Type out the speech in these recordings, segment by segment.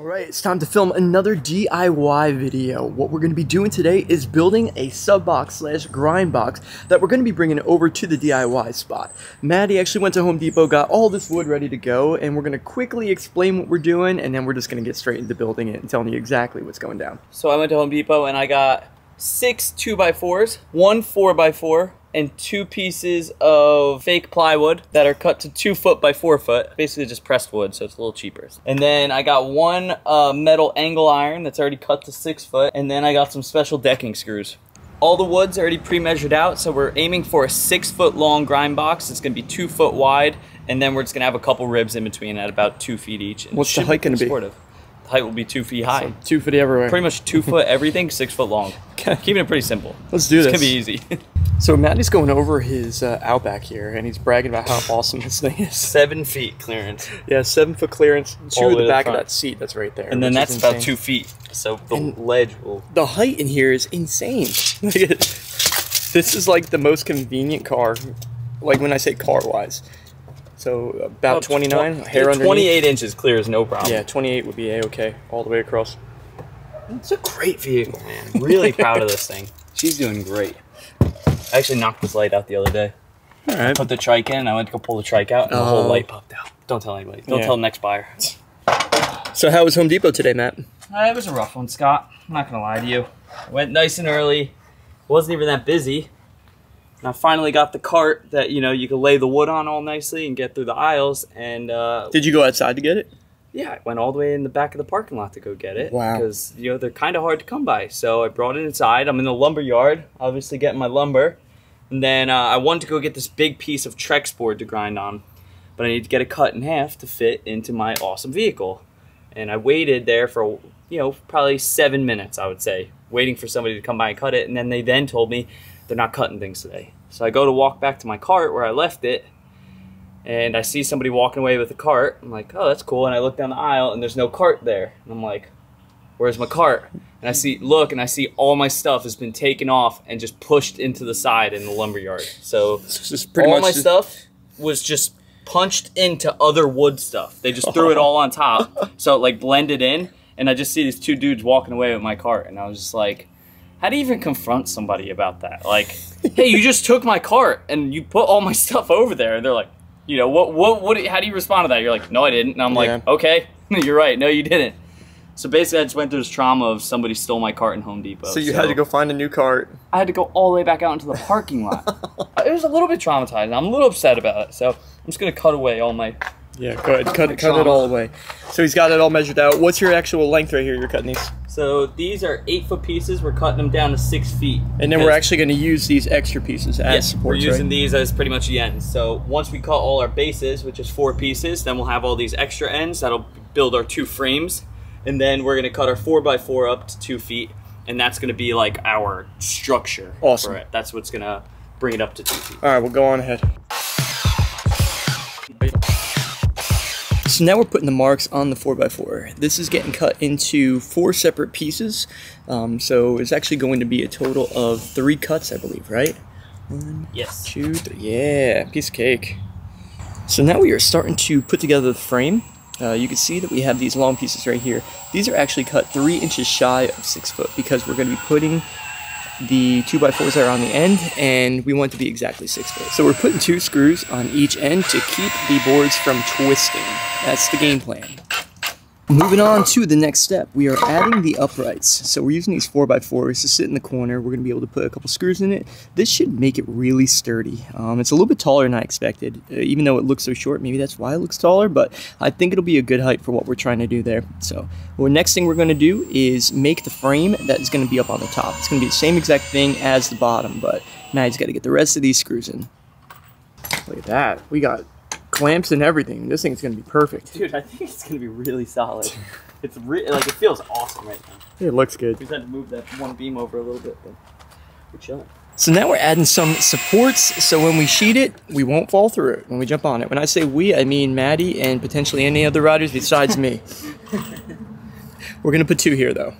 Alright, it's time to film another DIY video. What we're going to be doing today is building a sub box slash grind box that we're going to be bringing over to the DIY spot. Matty actually went to Home Depot, got all this wood ready to go, and we're going to quickly explain what we're doing, and then we're just going to get straight into building it and telling you exactly what's going down. So I went to Home Depot and I got six 2x4s, one 4x4, and two pieces of fake plywood that are cut to two foot by four foot. Basically just pressed wood, so it's a little cheaper. And then I got one uh, metal angle iron that's already cut to six foot. And then I got some special decking screws. All the wood's already pre-measured out, so we're aiming for a six foot long grind box. It's gonna be two foot wide, and then we're just gonna have a couple ribs in between at about two feet each. And What's the height gonna be? supportive. The height will be two feet high. So, two foot everywhere. Pretty much two foot everything, six foot long. Okay. Keeping it pretty simple. Let's do It's this. gonna be easy. So Matty's going over his uh, Outback here, and he's bragging about how awesome this thing is. Seven feet clearance. Yeah, seven foot clearance All to the the back the of that seat that's right there. And then that's about two feet. So the And- ledge will. The height in here is insane. Look at it. this is like the most convenient car, like when I say car wise. So about 29, hair underneath. 28 inches clear is no problem. Yeah, 28 would be a-okay all the way across. It's a great vehicle, man. Really proud of this thing. She's doing great. I actually knocked this light out the other day. All right. Put the trike in, I went to go pull the trike out, and the Oh. whole light popped out. Don't tell anybody. Don't Yeah. tell the next buyer. So how was Home Depot today, Matt? Uh, it was a rough one, Scott. I'm not gonna lie to you. I went nice and early. wasn't even that busy. And I finally got the cart that you know you could lay the wood on all nicely and get through the aisles. And uh, Did you go outside to get it? yeah, I went all the way in the back of the parking lot to go get it. Wow. Because you know they're kind of hard to come by. So I brought it inside. I'm in the lumber yard, obviously getting my lumber. And then uh, I wanted to go get this big piece of Trex board to grind on, but I need to get it cut in half to fit into my awesome vehicle. And I waited there for you know probably seven minutes, I would say, waiting for somebody to come by and cut it. And then they then told me they're not cutting things today. So I go to walk back to my cart where I left it, and I see somebody walking away with a cart. I'm like, oh, that's cool. And I look down the aisle, and there's no cart there. And I'm like, where's my cart? And I see, look, and I see all my stuff has been taken off and just pushed into the side in the lumber yard. So pretty all much my just- stuff was just punched into other wood stuff. They just threw it oh. all on top, so it like blended in. And I just see these two dudes walking away with my cart, and I was just like, how do you even confront somebody about that? Like, hey, you just took my cart and you put all my stuff over there, and they're like, you know, what, what, what? How do you respond to that? You're like, no, I didn't. And I'm like, okay, you're right. No, you didn't. So basically, I just went through this trauma of somebody stole my cart in Home Depot. So you had to go find a new cart. I had to go all the way back out into the parking lot. it was a little bit traumatizing. I'm a little upset about it. So I'm just gonna cut away all my. Yeah, go ahead. Cut, cut it all away. So he's got it all measured out. What's your actual length right here you're cutting these? So these are eight foot pieces. We're cutting them down to six feet. And then we're actually going to use these extra pieces as Yes, we're using right? these as pretty much the ends. So once we cut all our bases, which is four pieces, then we'll have all these extra ends that'll build our two frames, and then we're gonna cut our four by four up to two feet, and that's gonna be like our structure. Awesome. For it. That's what's gonna bring it up to two feet. All right, we'll go on ahead. So now we're putting the marks on the 4x4. This is getting cut into four separate pieces. Um, so it's actually going to be a total of three cuts, I believe, right? One, Yes. Two, three. Yeah, piece of cake. So now we are starting to put together the frame. Uh, you can see that we have these long pieces right here. These are actually cut three inches shy of six foot because we're going to be putting the 2x4s that are on the end and we want to be exactly six foot. So we're putting two screws on each end to keep the boards from twisting. That's the game plan. Moving on to the next step, we are adding the uprights. So we're using these 4x4s to sit in the corner. We're going to be able to put a couple screws in it. This should make it really sturdy. Um, it's a little bit taller than I expected. Uh, even though it looks so short, maybe that's why it looks taller, but I think it'll be a good height for what we're trying to do there. So well, next thing we're going to do is make the frame that is going to be up on the top. It's going to be the same exact thing as the bottom, but now he's got to get the rest of these screws in. Look at that. We got clamps and everything. This thing's going to be perfect. Dude, I think it's gonna be really solid. It's re- like it feels awesome right now. It looks good. We just had to move that one beam over a little bit, but we're chilling. So now we're adding some supports so when we sheet it, we won't fall through it when we jump on it. When I say we, I mean Matty and potentially any other riders besides me. we're gonna put two here though.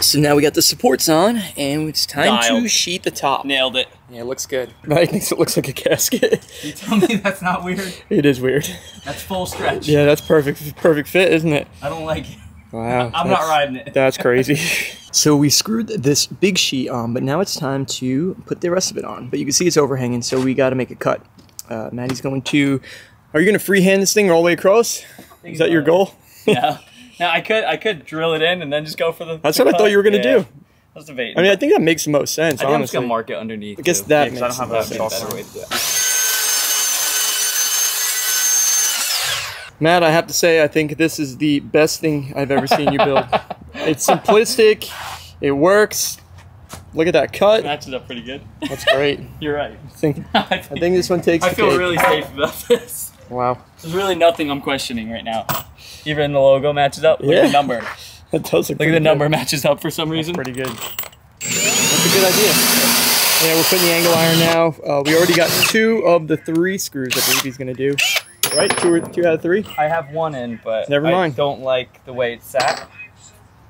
So now we got the supports on and it's time to sheet the top. Nailed it. Yeah, it looks good. Matty thinks it looks like a casket. You tell me that's not weird. it is weird. That's full stretch. Yeah, that's perfect. Perfect fit, isn't it? I don't like it. Wow. I'm not riding it. That's crazy. so we screwed this big sheet on, but now it's time to put the rest of it on. But you can see it's overhanging, so we got to make a cut. Uh, Matty's going to. Are you going to freehand this thing all the way across? Is that your goal? yeah. Now I could I could drill it in and then just go for the. That's the what I thought you were gonna Yeah. do. I was debating. I mean, I think that makes the most sense. I think I'm just gonna mark it underneath. I guess too. that Yeah, 'cause I don't have most a sense. better way to do it. Matt, I have to say, I think this is the best thing I've ever seen you build. it's simplistic. It works. Look at that cut. Matches up pretty good. That's great. You're right. I think, I I think this one takes I feel cake. really safe about this. Wow. There's really nothing I'm questioning right now. Even the logo matches up. Look Yeah. at the number. That does look Look at the number matches up for some reason. Pretty good. That's a good idea. Yeah, we're putting the angle iron now. Uh, we already got two of the three screws I believe he's going to do. Right? Two, or, two out of three? I have one in, but Never I mind. don't like the way it's sat.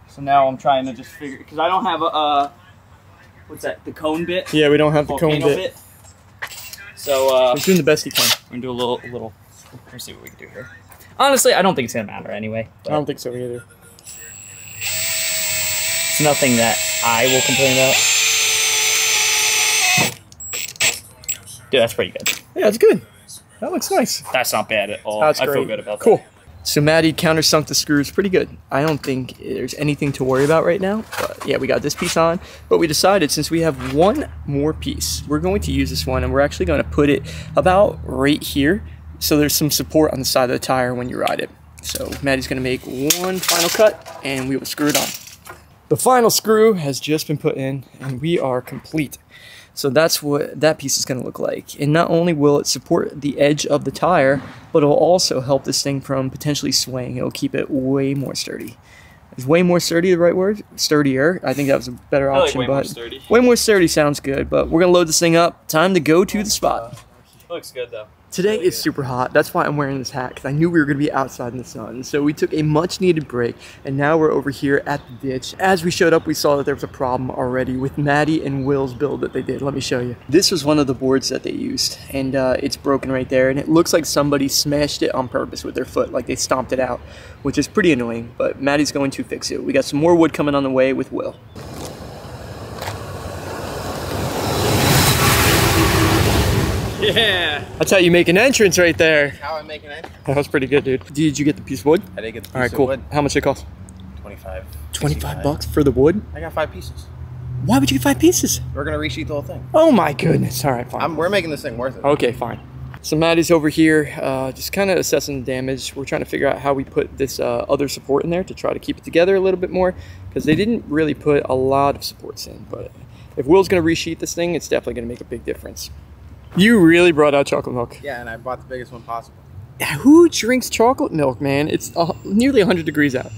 So now I'm trying to just figure because I don't have a uh, what's that? The cone bit. Yeah, we don't have the cone Volcano bit. So uh, He's doing the best he can. we're gonna do a little, a little. Let's see what we can do here. Honestly, I don't think it's gonna matter anyway. I don't think so either. It's nothing that I will complain about. Dude, that's pretty good. Yeah, it's good. That looks nice. That's not bad at all. That's I great. feel good about cool. that. So Matty countersunk the screws pretty good. I don't think there's anything to worry about right now. But yeah, we got this piece on. But we decided since we have one more piece, we're going to use this one and we're actually going to put it about right here. So there's some support on the side of the tire when you ride it. So Matty's going to make one final cut and we will screw it on. The final screw has just been put in and we are complete. So that's what that piece is going to look like. And not only will it support the edge of the tire, but it'll also help this thing from potentially swaying. It'll keep it way more sturdy. Is way more sturdy the right word? Sturdier. I think that was a better I like option, way more but sturdy. way more sturdy sounds good. But we're gonna load this thing up. Time to go to the spot. Looks good though. Today is super hot. That's why I'm wearing this hat because I knew we were going to be outside in the sun. So we took a much needed break and now we're over here at the ditch. As we showed up, we saw that there was a problem already with Matty and Will's build that they did. Let me show you. This was one of the boards that they used and uh, it's broken right there and it looks like somebody smashed it on purpose with their foot, like they stomped it out, which is pretty annoying, but Matty's going to fix it. We got some more wood coming on the way with Will. Yeah. That's how you make an entrance right there. How I make an entrance? That was pretty good, dude. Did you get the piece of wood? I did get the piece All right, of cool. wood. How much did it cost? 25. 25 bucks for the wood? I got five pieces. Why would you get five pieces? We're gonna resheet the whole thing. Oh my goodness. All right, fine. I'm, we're making this thing worth it. okay, fine. So Matty's over here, uh, just kind of assessing the damage. We're trying to figure out how we put this uh, other support in there to try to keep it together a little bit more, because they didn't really put a lot of supports in. But if Will's going to resheet this thing, it's definitely going to make a big difference. You really brought out chocolate milk. Yeah, and I bought the biggest one possible. Who drinks chocolate milk, man? It's uh, nearly 100 degrees out.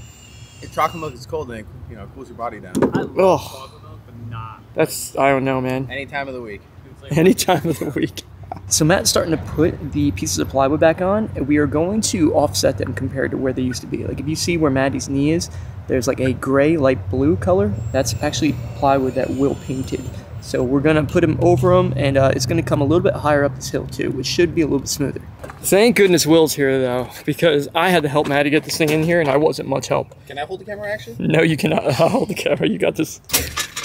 If chocolate milk is cold, then it you know cools your body down. Oh, but not. that's I don't know, man. Any time of the week. any time of the week. So Matt's starting to put the pieces of plywood back on, and we are going to offset them compared to where they used to be. Like if you see where Matty's knee is, there's like a gray, light blue color. That's actually plywood that Will painted. So we're gonna put them over them, and uh, it's gonna come a little bit higher up this hill too, which should be a little bit smoother. Thank goodness Will's here though, because I had to help Matty get this thing in here, and I wasn't much help. Can I hold the camera actually? No, you cannot I'll hold the camera. You got this.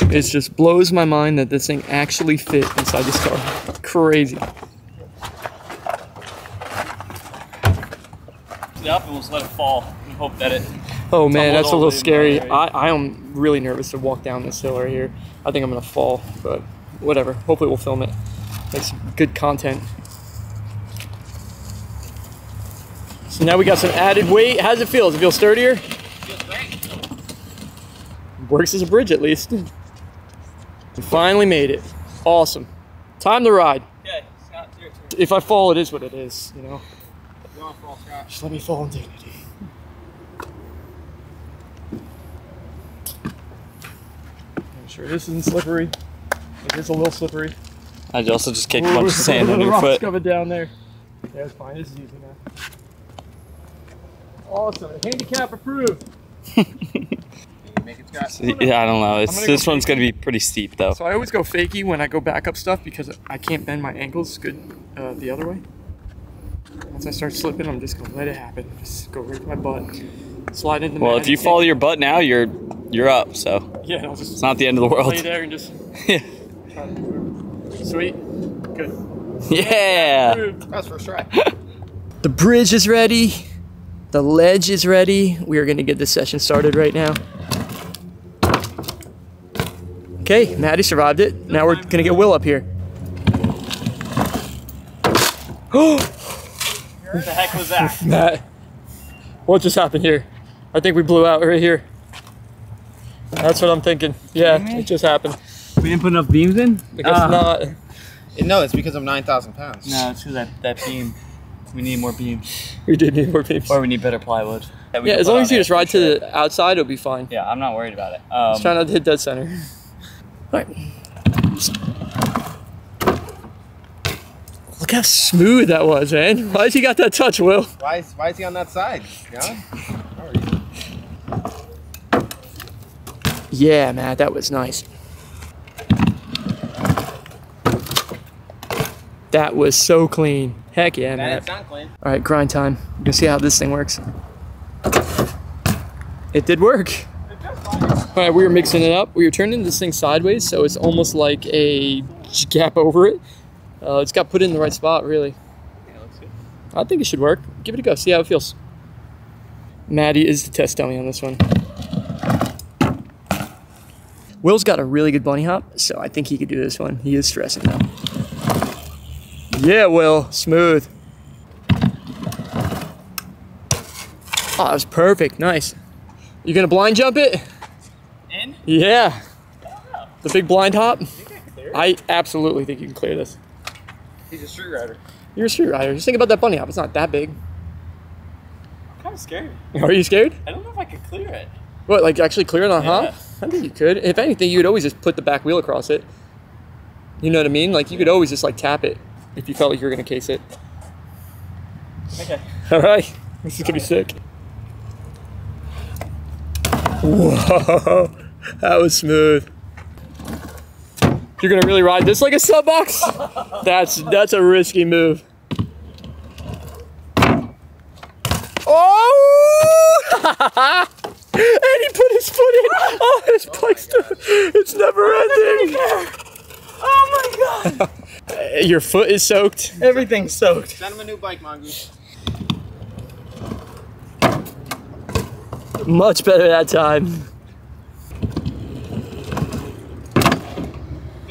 It just blows my mind that this thing actually fit inside this car. Crazy. Up and we'll just let it fall and hope that it. Oh man, that's a little scary. there, I, right? I am really nervous to walk down this hill right here. I think I'm gonna fall, but whatever. Hopefully we'll film it. Make some good content. So now we got some added weight. How's it feel? Does it feel sturdier? Works as a bridge at least. We finally made it. Awesome. Time to ride. Okay, Scott. If I fall, it is what it is, you know. You want fall, Scott? Just let me fall in dignity. I'm sure this isn't slippery. It is a little slippery. I also just kicked a bunch of sand under your Rocks foot. coming down there. Yeah, it's fine. This is easy now. Awesome. Handicap approved. Can you make it, Scott? Yeah, I don't know. It's, this go one's gonna be pretty steep though. So I always go fakey when I go back up stuff because I can't bend my ankles good uh, the other way. Once I start slipping, I'm just gonna let it happen. Just go right to my butt. slide into my. Well, if you follow your butt now, you're you're up. So Yeah, and I'll just it's not the end of the world. lay there and just. yeah. Sweet. Good. yeah. That's first try. The bridge is ready. The ledge is ready. We are going to get this session started right now. Okay, Matty survived it. Now we're going to get Will up here. What the heck was that? Matt, what just happened here? I think we blew out right here. That's what I'm thinking. Yeah, it just happened. We didn't put enough beams in. I guess Ah. not. no, it's because I'm 9,000 pounds. No, it's because that that beam. We need more beams, We did need more beams. or we need better plywood. Yeah, as long as you just for ride to the outside, it'll be fine. Yeah, I'm not worried about it. Um, Just try not to hit dead center. All right. Look how smooth that was, man. Why's he got that touch, Will? Why is, why is he on that side? John? How are you? Yeah, man, that was nice. That was so clean. Heck yeah, clean. All right, grind time. We're gonna see how this thing works. It did work. All right, we were mixing it up. We were turning this thing sideways, so it's almost like a gap over it. Uh, it's got put in the right spot, really. I think it should work. Give it a go. See how it feels. Matty is the test dummy on this one. Will's got a really good bunny hop, so I think he could do this one. He is stressing though. Yeah, Will, smooth. Oh, that was perfect. Nice. You gonna blind jump it? In? Yeah. The big blind hop? I absolutely think you can clear this. He's a street rider. You're a street rider. Just think about that bunny hop. It's not that big. I'm kind of scared. Are you scared? I don't know if I could clear it. What, like actually clear it on Yeah. hop? I think you could. If anything, you would always just put the back wheel across it. You know what I mean? Like you could always just like tap it if you felt like you were gonna case it. Okay. All right, this is gonna be sick. Whoa, that was smooth. You're gonna really ride this like a sub box? That's that's a risky move. Oh! and he put his foot in. Oh, his bike's it's never ending. Oh my god! Your foot is soaked. Everything's soaked. Send him a new bike, Mongoose. Much better that time.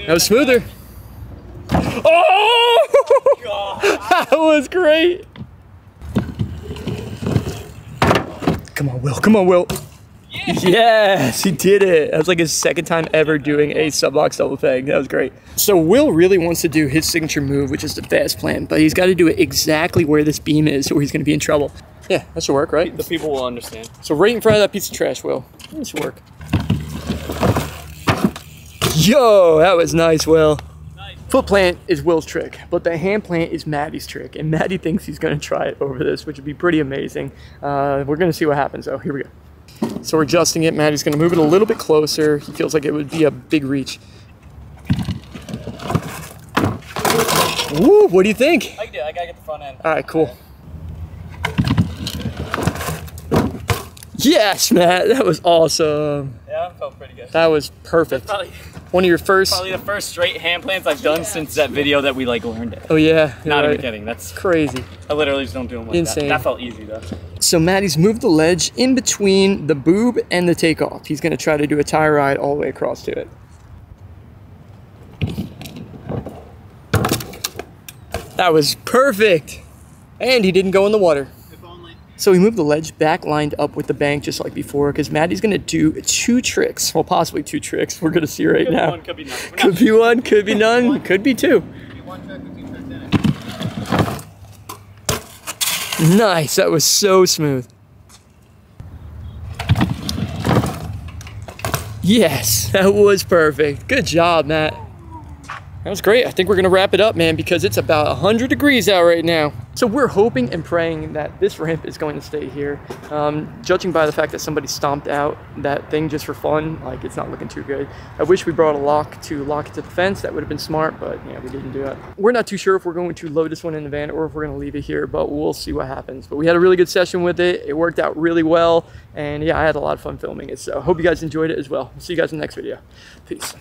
That was smoother. Oh! that was great. Come on, Will. Come on, Will. Yes, he did it. That was like his second time ever doing a sub box double peg. That was great. So Will really wants to do his signature move, which is the fast plan, but he's got to do it exactly where this beam is, or he's going to be in trouble. Yeah, that should work, right? The people will understand. So right in front of that piece of trash, Will. That should work. Yo, that was nice, Will. Foot plant is Will's trick, but the hand plant is Matty's trick, and Matty thinks he's gonna try it over this, which would be pretty amazing. Uh, we're gonna see what happens though. Here we go. So we're adjusting it. Matty's gonna move it a little bit closer. He feels like it would be a big reach. Woo, what do you think? I can do it. I gotta get the front end. All right, cool. Yes, Matt, that was awesome. Yeah, that felt pretty good. That was perfect. Probably, One of your first. probably the first straight hand plants I've done since that video that we like learned it. Oh yeah, Not right. even kidding. That's Crazy. I literally just don't do them like Insane. that. That felt easy though. So Matty's moved the ledge in between the boob and the takeoff. He's gonna try to do a tire ride all the way across to it. That was perfect. And he didn't go in the water. So we move the ledge back lined up with the bank just like before because Matty's gonna do two tricks. Well, possibly two tricks. We're gonna see right Could be now. one, could be. We're Could be one, could be none, could be two. Be one track with two tracks in it. Nice, that was so smooth. Yes, that was perfect. Good job, Matt. That was great. I think we're gonna wrap it up, man, because it's about 100 degrees out right now. So we're hoping and praying that this ramp is going to stay here. Um, judging by the fact that somebody stomped out that thing just for fun, like it's not looking too good. I wish we brought a lock to lock it to the fence. That would have been smart, but yeah, we didn't do that. We're not too sure if we're going to load this one in the van or if we're gonna leave it here, but we'll see what happens. But we had a really good session with it. It worked out really well. And yeah, I had a lot of fun filming it. So hope you guys enjoyed it as well. See you guys in the next video. Peace.